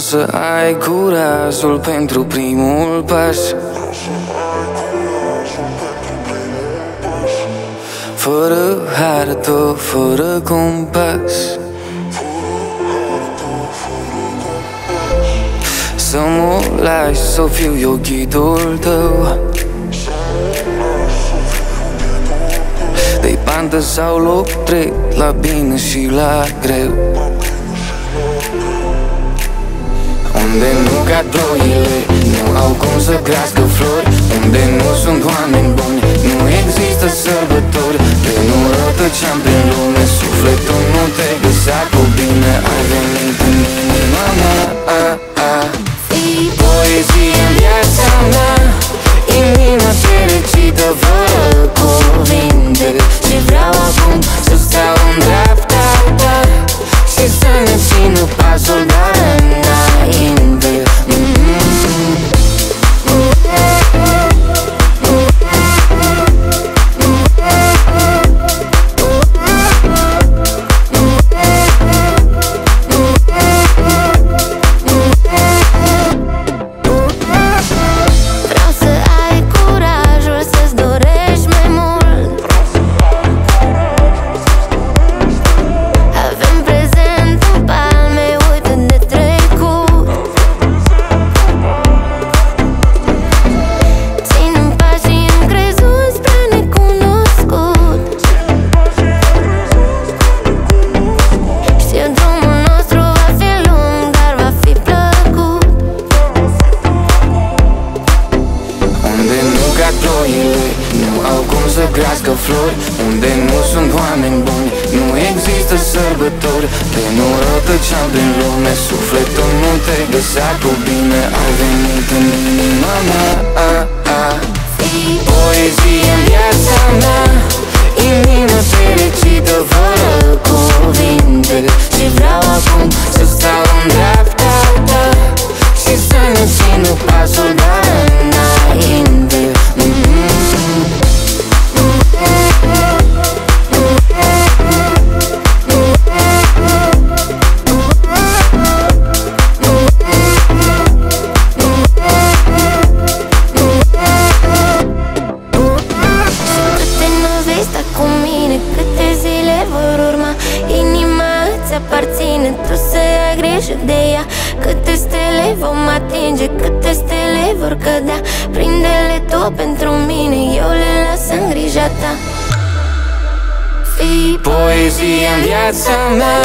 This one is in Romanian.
să ai curajul pentru primul pas. Fără hartă, fără compas. Să mă lași să fiu eu ghidul tău. De bandă sau loc drept La bine și la greu Unde nu cad ploile Nu au cum să crească flori. Unde nu sunt oameni buni Nu există sărbători. Pe nu rătăceam prin lume Sufletul nu te găsea. Cu bine Ai venit în inima mea a, a. Poezie în viața mea Inima fericită fără cuvinte nu cad ploile Nu au cum să crească flori. Unde nu sunt oameni buni Nu există sărbători. Pe nu rătăceam prin lume Sufletul nu te găsea cu bine. Ai venit în inima mea. A, a. Poezie în viața mea. Inima fericită fără cuvinte. Și vreau acum să stau în dreapta ta. Și să ne țină pasul grijă de ea. Câte stele vom atinge, câte stele vor cădea. Prinde-le tot pentru mine, eu le las în grija ta. Fii Poezie în viața mea